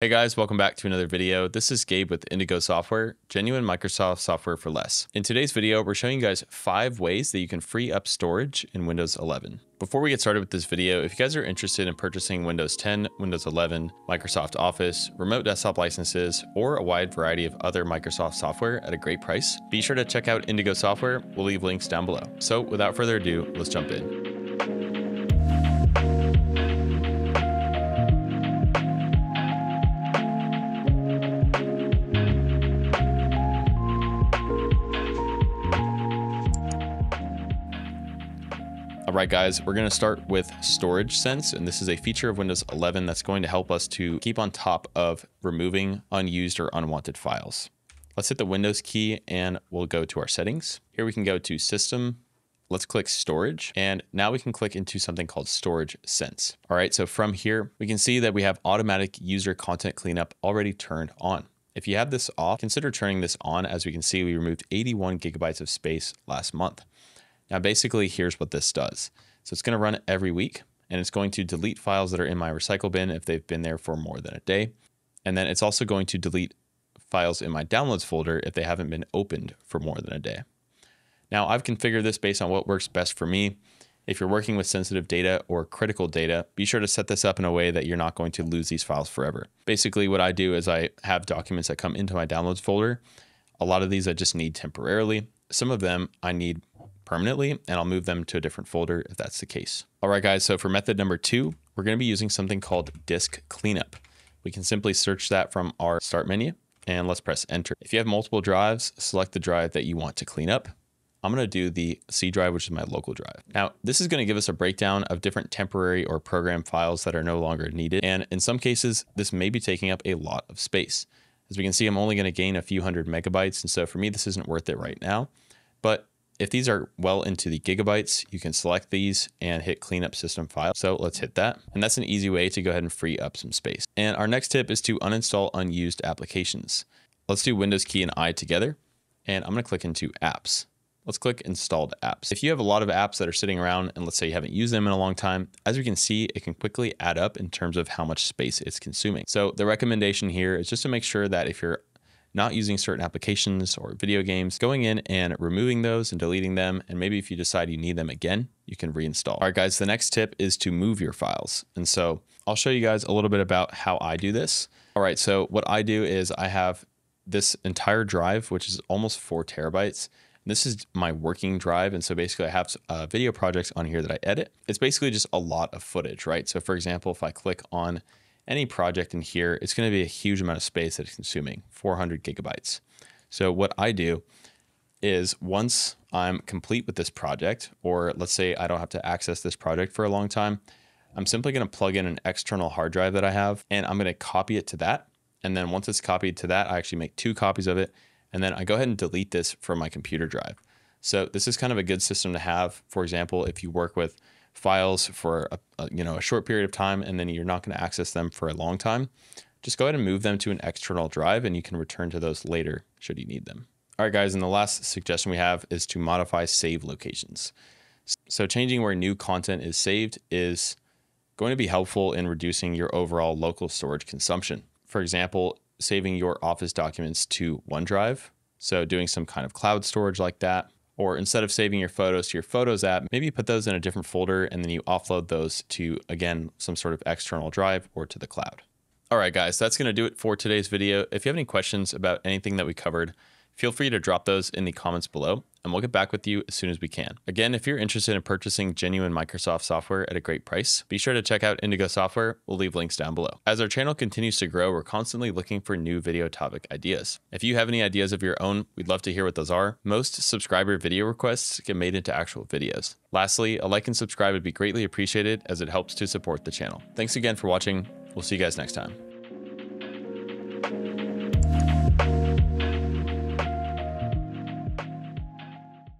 Hey guys, welcome back to another video. This is Gabe with Indigo Software, genuine Microsoft software for less. In today's video, we're showing you guys five ways that you can free up storage in Windows 11. Before we get started with this video, if you guys are interested in purchasing Windows 10, Windows 11, Microsoft Office, remote desktop licenses, or a wide variety of other Microsoft software at a great price, be sure to check out Indigo Software. We'll leave links down below. So without further ado, let's jump in. All right, guys, we're going to start with Storage Sense, and this is a feature of Windows 11 that's going to help us to keep on top of removing unused or unwanted files. Let's hit the Windows key and we'll go to our settings. Here we can go to System. Let's click Storage, and now we can click into something called Storage Sense. All right, so from here, we can see that we have automatic user content cleanup already turned on. If you have this off, consider turning this on. As we can see, we removed 81 gigabytes of space last month. Now, basically, here's what this does. So it's going to run every week, and it's going to delete files that are in my recycle bin if they've been there for more than a day. And then it's also going to delete files in my downloads folder if they haven't been opened for more than a day. Now, I've configured this based on what works best for me. If you're working with sensitive data or critical data, be sure to set this up in a way that you're not going to lose these files forever. Basically, what I do is I have documents that come into my downloads folder. A lot of these I just need temporarily. Some of them I need permanently, and I'll move them to a different folder if that's the case. All right, guys, so for method number two, we're gonna be using something called disk cleanup. We can simply search that from our start menu and let's press enter. If you have multiple drives, select the drive that you want to clean up. I'm going to do the C drive, which is my local drive. Now, this is going to give us a breakdown of different temporary or program files that are no longer needed. And in some cases, this may be taking up a lot of space. As we can see, I'm only going to gain a few hundred megabytes. And so for me, this isn't worth it right now. But if these are well into the gigabytes, you can select these and hit cleanup system file. So let's hit that. And that's an easy way to go ahead and free up some space. And our next tip is to uninstall unused applications. Let's do Windows key and I together. And I'm gonna click into apps. Let's click installed apps. If you have a lot of apps that are sitting around and let's say you haven't used them in a long time, as we can see, it can quickly add up in terms of how much space it's consuming. So the recommendation here is just to make sure that if you're not using certain applications or video games, going in and removing those and deleting them. And maybe if you decide you need them again, you can reinstall. All right, guys, the next tip is to move your files. And so I'll show you guys a little bit about how I do this. All right, so what I do is I have this entire drive, which is almost four terabytes. This is my working drive. And so basically I have uh, video projects on here that I edit. It's basically just a lot of footage, right? So for example, if I click on any project in here, it's going to be a huge amount of space that it's consuming, 400 gigabytes. So what I do is once I'm complete with this project, or let's say I don't have to access this project for a long time, I'm simply going to plug in an external hard drive that I have, and I'm going to copy it to that. And then once it's copied to that, I actually make two copies of it. And then I go ahead and delete this from my computer drive. So this is kind of a good system to have. For example, if you work with files for a, a, you know a short period of time and then you're not going to access them for a long time, just go ahead and move them to an external drive and you can return to those later should you need them. All right, guys, and the last suggestion we have is to modify save locations. So changing where new content is saved is going to be helpful in reducing your overall local storage consumption. For example, saving your Office documents to OneDrive. So doing some kind of cloud storage like that, or instead of saving your photos to your Photos app, maybe put those in a different folder and then you offload those to, again, some sort of external drive or to the cloud. All right, guys, that's going to do it for today's video. If you have any questions about anything that we covered, feel free to drop those in the comments below and we'll get back with you as soon as we can. Again, if you're interested in purchasing genuine Microsoft software at a great price, be sure to check out Indigo Software. We'll leave links down below. As our channel continues to grow, we're constantly looking for new video topic ideas. If you have any ideas of your own, we'd love to hear what those are. Most subscriber video requests get made into actual videos. Lastly, a like and subscribe would be greatly appreciated as it helps to support the channel. Thanks again for watching. We'll see you guys next time.